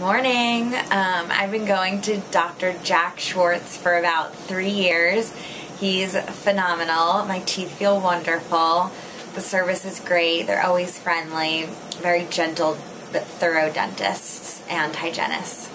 Morning. Um, I've been going to Dr. Jack Schwartz for about three years. He's phenomenal. My teeth feel wonderful. The service is great. They're always friendly, very gentle but thorough dentists and hygienists.